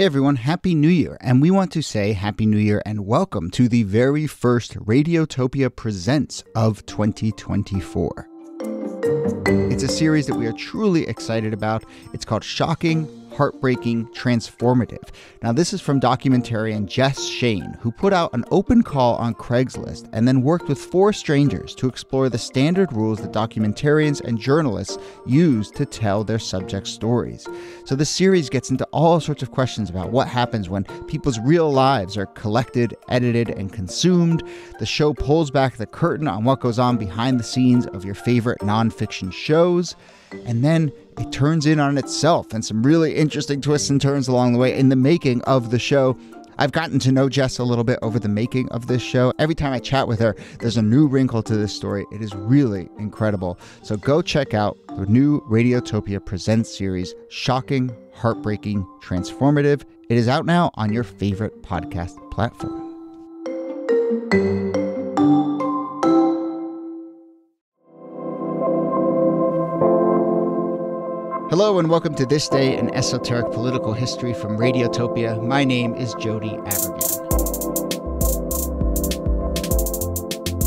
Hey everyone, Happy New Year. And we want to say Happy New Year and welcome to the very first Radiotopia Presents of 2024. It's a series that we are truly excited about. It's called Shocking, heartbreaking, transformative. Now, this is from documentarian Jess Shane, who put out an open call on Craigslist and then worked with four strangers to explore the standard rules that documentarians and journalists use to tell their subjects' stories. So, the series gets into all sorts of questions about what happens when people's real lives are collected, edited, and consumed. The show pulls back the curtain on what goes on behind the scenes of your favorite nonfiction shows. And then it turns in on itself and some really interesting twists and turns along the way in the making of the show. I've gotten to know Jess a little bit over the making of this show. Every time I chat with her, there's a new wrinkle to this story. It is really incredible. So go check out the new Radiotopia Presents series, Shocking, Heartbreaking, Transformative. It is out now on your favorite podcast platform. Hello and welcome to This Day in Esoteric Political History from Radiotopia. My name is Jody Avirgan.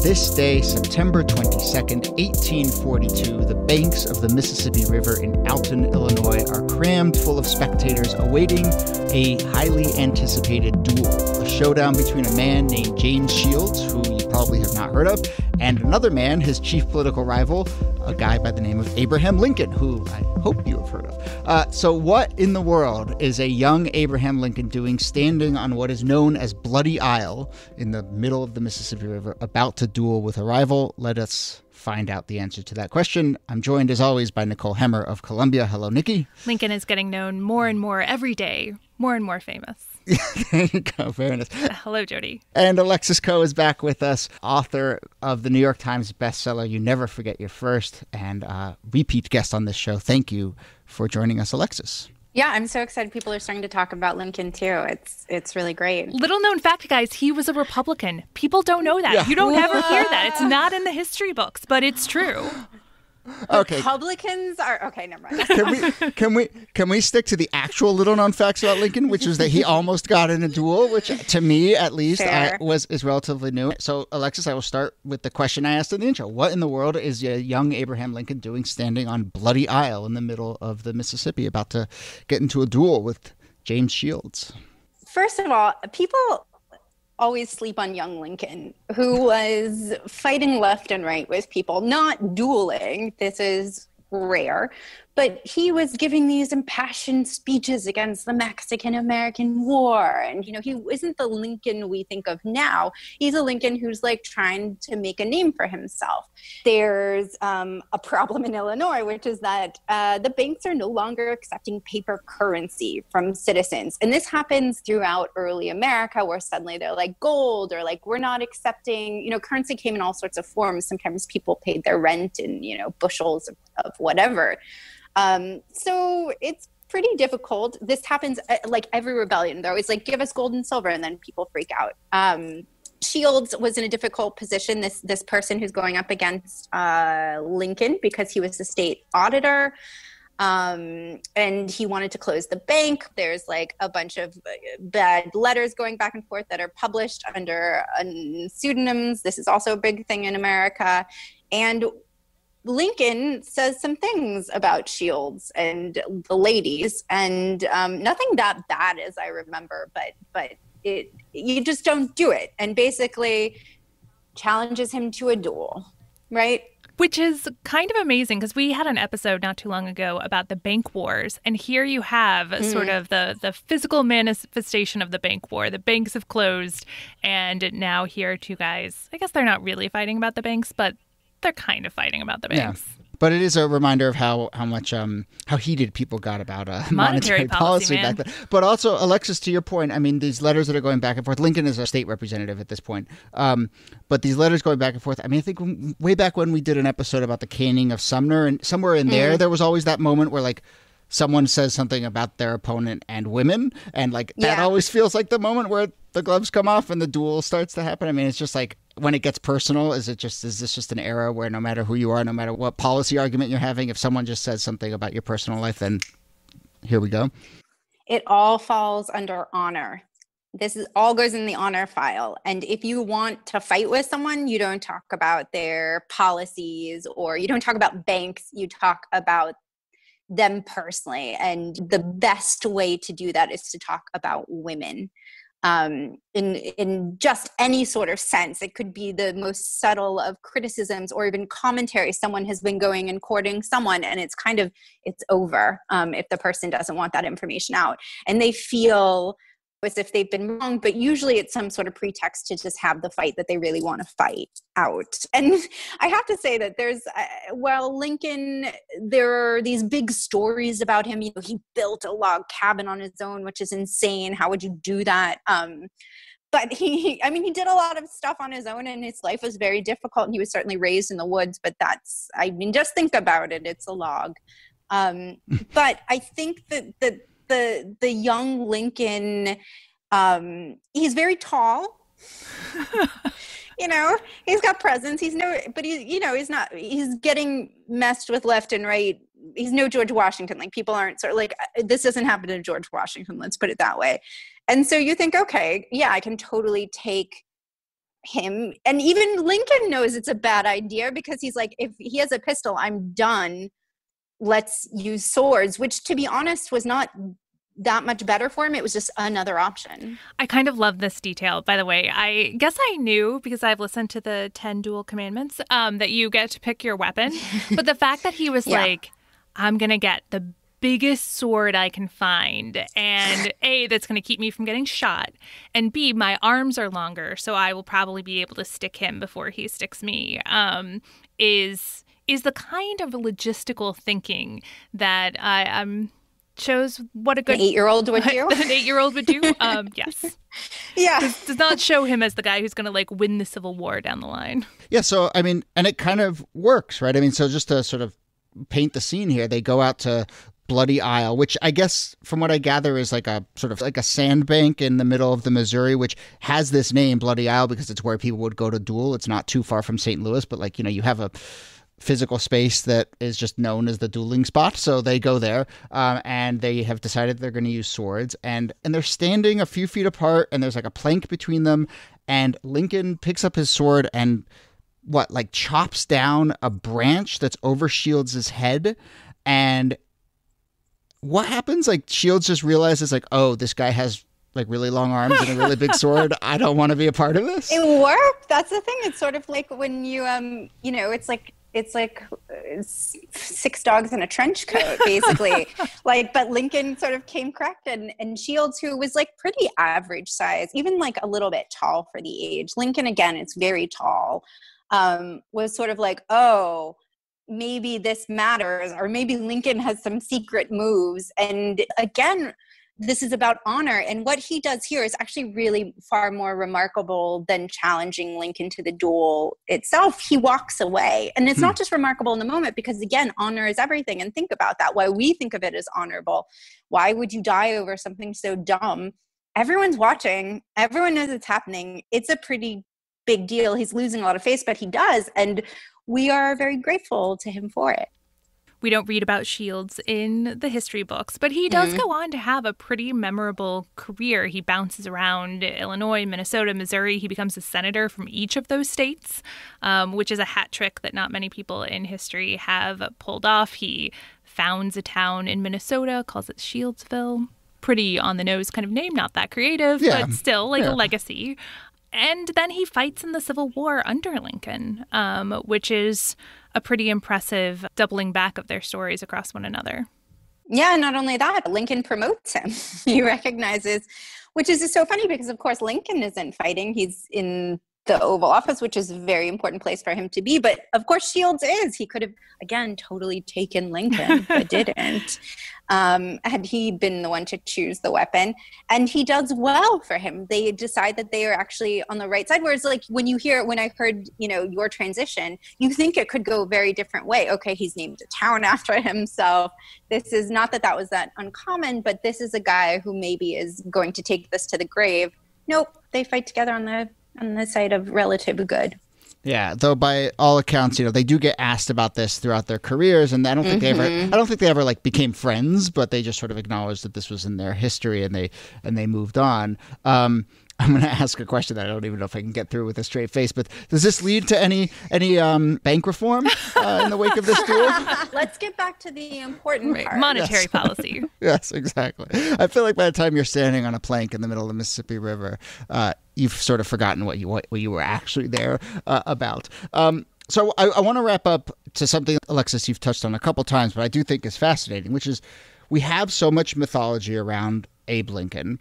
This day, September 22nd, 1842, the banks of the Mississippi River in Alton, Illinois are crammed full of spectators awaiting a highly anticipated duel. A showdown between a man named James Shields, who you probably have not heard of, and another man, his chief political rival, a guy by the name of Abraham Lincoln, who I hope you have heard of. Uh, so, what in the world is a young Abraham Lincoln doing standing on what is known as Bloody Isle in the middle of the Mississippi River, about to duel with a rival? Let us find out the answer to that question. I'm joined, as always, by Nicole Hemmer of Columbia. Hello, Niki. Lincoln is getting known more and more every day, more and more famous. there you go. Fairness. Hello, Jody. And Alexis Coe is back with us, author of the New York Times bestseller "You Never Forget Your First, and uh, repeat guest on this show. Thank you for joining us, Alexis. Yeah, I'm so excited. People are starting to talk about Lincoln too. It's it's really great. Little known fact, guys, he was a Republican. People don't know that. Yeah. You don't ever hear that. It's not in the history books, but it's true. Okay. Republicans are okay. Never mind. Can we can we can we stick to the actual little known facts about Lincoln, which is that he almost got in a duel, which uh, to me at least I, was is relatively new. So Alexis, I will start with the question I asked in the intro: What in the world is a young Abraham Lincoln doing standing on Bloody Isle in the middle of the Mississippi, about to get into a duel with James Shields? First of all, people always sleep on young Lincoln, who was fighting left and right with people, not dueling. This is rare, but he was giving these impassioned speeches against the Mexican American War. And, you know, he isn't the Lincoln we think of now. He's a Lincoln who's like trying to make a name for himself. There's um, a problem in Illinois, which is that uh, the banks are no longer accepting paper currency from citizens. And this happens throughout early America, where suddenly they're like gold or like, we're not accepting, you know, currency came in all sorts of forms. Sometimes people paid their rent in, you know, bushels of, of whatever. Um, so it's pretty difficult. This happens uh, like every rebellion. They're always like, give us gold and silver, and then people freak out. Um, Shields was in a difficult position. This this person who's going up against uh, Lincoln because he was the state auditor, um, and he wanted to close the bank. There's like a bunch of uh, bad letters going back and forth that are published under uh, pseudonyms. This is also a big thing in America, and Lincoln says some things about Shields and the ladies, and um, nothing that bad as I remember, but but it you just don't do it, and basically challenges him to a duel, right? Which is kind of amazing because we had an episode not too long ago about the bank wars, and here you have mm. sort of the the physical manifestation of the bank war. The banks have closed, and now here two guys. I guess they're not really fighting about the banks, but they're kind of fighting about the banks. Yeah. But it is a reminder of how how much um how heated people got about uh, monetary, monetary policy, policy back then. But also, Alexis, to your point, I mean, these letters that are going back and forth. Lincoln is a state representative at this point, um, but these letters going back and forth. I mean, I think way back when we did an episode about the caning of Sumner, and somewhere in there, mm. there was always that moment where like someone says something about their opponent and women and like that yeah. always feels like the moment where the gloves come off and the duel starts to happen i mean it's just like when it gets personal is it just is this just an era where no matter who you are no matter what policy argument you're having if someone just says something about your personal life then here we go it all falls under honor. This is all goes in the honor file. And if you want to fight with someone, you don't talk about their policies or you don't talk about banks, you talk about them personally. And the best way to do that is to talk about women um, in in just any sort of sense. It could be the most subtle of criticisms or even commentary. Someone has been going and courting someone, and it's kind of it's over um, if the person doesn't want that information out, and they feel as if they've been wrong, but usually it's some sort of pretext to just have the fight that they really want to fight out. And I have to say that there's, uh, well, Lincoln, there are these big stories about him. You know, he built a log cabin on his own, which is insane. How would you do that? Um, but he, I mean, he did a lot of stuff on his own, and his life was very difficult. And he was certainly raised in the woods, but that's, I mean, just think about it. It's a log. Um, but I think that that the the young Lincoln. Um, he's very tall. you know, he's got presence. He's no, but he's you know he's not. He's getting messed with left and right. He's no George Washington. Like people aren't sort of like uh, this doesn't happen to George Washington. Let's put it that way. And so you think, okay, yeah, I can totally take him and even lincoln knows it's a bad idea because he's like if he has a pistol i'm done let's use swords which to be honest was not that much better for him. It was just another option. I kind of love this detail, by the way. I guess I knew because I've listened to the 10 duel commandments um, that you get to pick your weapon. but the fact that he was yeah. like, I'm going to get the biggest sword I can find, and A, that's going to keep me from getting shot, and B, my arms are longer, so I will probably be able to stick him before he sticks me, um, is is the kind of logistical thinking that I, I'm shows what a good eight year old would do. an eight year old would do. Um, yes. Yeah. Does, does, not show him as the guy who's going to like win the Civil War down the line. Yeah. So I mean, and it kind of works, right? I mean, so just to sort of paint the scene here, they go out to Bloody Isle, which I guess from what I gather is like a sort of like a sandbank in the middle of the Missouri, which has this name Bloody Isle because it's where people would go to duel. It's not too far from St. Louis, but like you know, you have a physical space that is just known as the dueling spot. So they go there, um, and they have decided they're going to use swords, and and they're standing a few feet apart, and there's like a plank between them, and Lincoln picks up his sword and what like chops down a branch that's over Shields' head, and what happens? Like Shields just realizes like, oh, this guy has like really long arms and a really big sword. I don't want to be a part of this. It worked. That's the thing. It's sort of like when you um you know it's like it's like six dogs in a trench coat basically. Like but lincoln sort of came correct and and shields who was like pretty average size even like a little bit tall for the age. Lincoln again it's very tall um, was sort of like oh maybe this matters or maybe lincoln has some secret moves. And again this is about honor. And what he does here is actually really far more remarkable than challenging Lincoln to the duel itself. He walks away. And it's hmm. not just remarkable in the moment because, again, honor is everything. And think about that. Why we think of it as honorable. Why would you die over something so dumb? Everyone's watching, everyone knows it's happening. It's a pretty big deal. He's losing a lot of face, but he does. And we are very grateful to him for it we don't read about Shields in the history books, but he does mm-hmm. go on to have a pretty memorable career. He bounces around Illinois, Minnesota, Missouri. He becomes a senator from each of those states, um, which is a hat trick that not many people in history have pulled off. He founds a town in Minnesota, calls it Shieldsville. Pretty on the nose kind of name, not that creative, yeah. but still like yeah. a legacy and then he fights in the Civil War under Lincoln, um, which is a pretty impressive doubling back of their stories across one another. Yeah, not only that, Lincoln promotes him. he recognizes, which is so funny because, of course, Lincoln isn't fighting. He's in the Oval Office, which is a very important place for him to be. But of course, Shields is. He could have, again, totally taken Lincoln, but didn't. Um, had he been the one to choose the weapon. And he does well for him. They decide that they are actually on the right side. Whereas, like, when you hear, when I heard, you know, your transition, you think it could go a very different way. Okay, he's named a town after himself. This is not that that was that uncommon, but this is a guy who maybe is going to take this to the grave. Nope, they fight together on the on the side of relative good. Yeah, though by all accounts, you know, they do get asked about this throughout their careers, and I don't think mm-hmm. they ever, I don't think they ever like became friends, but they just sort of acknowledged that this was in their history, and they and they moved on. Um, I'm going to ask a question that I don't even know if I can get through with a straight face. But does this lead to any any um, bank reform uh, in the wake of this duel? Let's get back to the important part. Monetary yes. policy. yes, exactly. I feel like by the time you're standing on a plank in the middle of the Mississippi River, uh, you've sort of forgotten what you what, what you were actually there uh, about. Um, so I, I want to wrap up to something, Alexis, you've touched on a couple times, but I do think is fascinating, which is we have so much mythology around Abe Lincoln.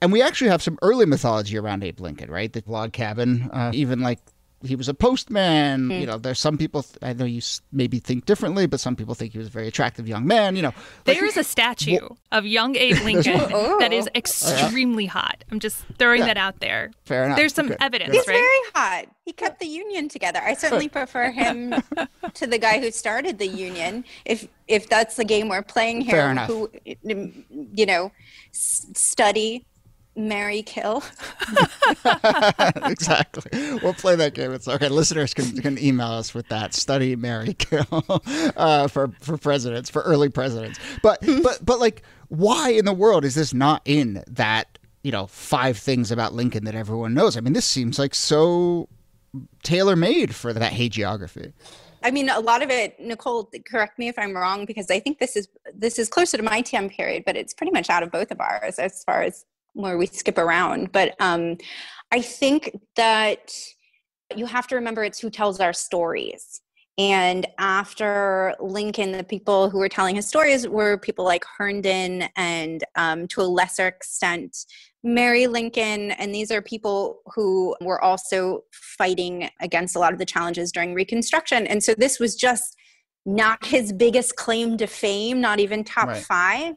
And we actually have some early mythology around Abe Lincoln, right? The log cabin, uh, even like he was a postman. Mm. You know, there's some people. I know you maybe think differently, but some people think he was a very attractive young man. You know, like, there is a statue well, of young Abe Lincoln oh. that is oh, extremely oh, yeah. hot. I'm just throwing yeah. that out there. Fair enough. There's some okay. evidence. He's right? very hot. He kept the union together. I certainly prefer him to the guy who started the union. If if that's the game we're playing here, who you know, study Marry Kill. exactly. We'll play that game. It's okay. Listeners can, can email us with that. Study Marry Kill uh, for for presidents for early presidents. But but but like, why in the world is this not in that you know five things about Lincoln that everyone knows? I mean, this seems like so tailor made for that hagiography. I mean, a lot of it, Nicole, correct me if I'm wrong, because I think this is this is closer to my time period, but it's pretty much out of both of ours as far as where we skip around. But um, I think that you have to remember it's who tells our stories. And after Lincoln, the people who were telling his stories were people like Herndon and um, to a lesser extent, Mary Lincoln. And these are people who were also fighting against a lot of the challenges during Reconstruction. And so this was just not his biggest claim to fame, not even top right. five.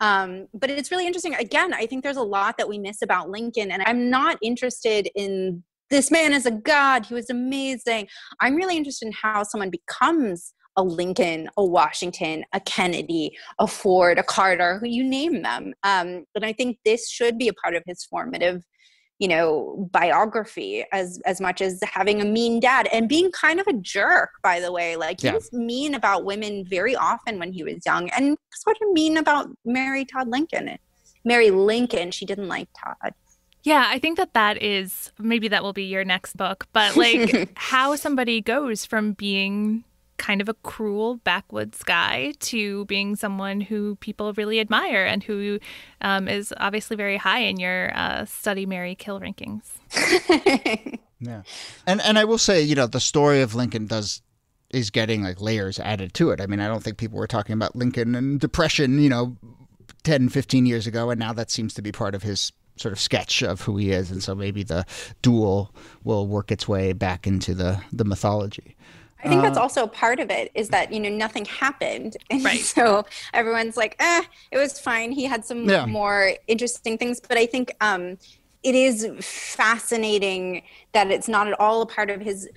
Um, but it's really interesting. Again, I think there's a lot that we miss about Lincoln, and I'm not interested in this man is a god. He was amazing. I'm really interested in how someone becomes a Lincoln, a Washington, a Kennedy, a Ford, a Carter, who you name them. Um, I think this should be a part of his formative you know biography as as much as having a mean dad and being kind of a jerk by the way. Like he yeah. was mean about women very often when he was young and sort of mean about mary todd lincoln. Mary lincoln she didn't like todd. Yeah, I think that that is maybe that will be your next book, but like how somebody goes from being kind of a cruel backwoods guy to being someone who people really admire and who um, is obviously very high in your uh, study Marry Kill rankings. yeah, and and I will say, you know, the story of Lincoln does is getting like layers added to it. I mean, I don't think people were talking about Lincoln and depression, you know, 10, 15 years ago, and now that seems to be part of his sort of sketch of who he is, and so maybe the duel will work its way back into the the mythology. I think uh, that's also part of it is that, you know, nothing happened. And right. so everyone's like, eh, it was fine. He had some yeah. more interesting things. But I think um, it is fascinating that it's not at all a part of his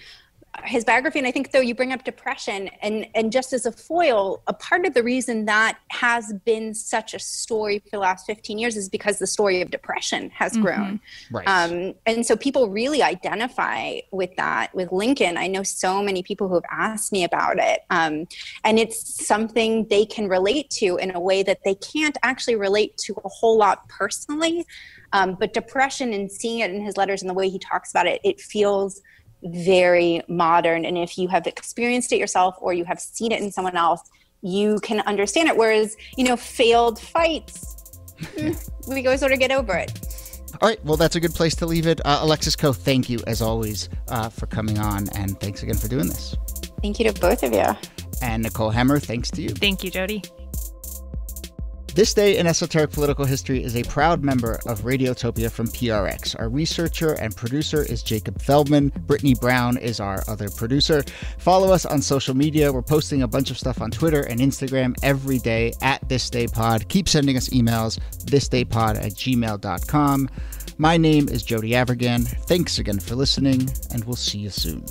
his biography and i think though you bring up depression and and just as a foil a part of the reason that has been such a story for the last 15 years is because the story of depression has mm-hmm. grown right. um, and so people really identify with that with lincoln i know so many people who have asked me about it um, and it's something they can relate to in a way that they can't actually relate to a whole lot personally um, but depression and seeing it in his letters and the way he talks about it it feels very modern. And if you have experienced it yourself or you have seen it in someone else, you can understand it. Whereas, you know, failed fights, we go sort of get over it. All right. Well, that's a good place to leave it. Uh, Alexis Coe, thank you as always uh, for coming on. And thanks again for doing this. Thank you to both of you. And Nicole Hemmer, thanks to you. Thank you, Jody. This Day in Esoteric Political History is a proud member of Radiotopia from PRX. Our researcher and producer is Jacob Feldman. Brittany Brown is our other producer. Follow us on social media. We're posting a bunch of stuff on Twitter and Instagram every day at This Day Pod. Keep sending us emails, thisdaypod at gmail.com. My name is Jody Avirgan. Thanks again for listening, and we'll see you soon.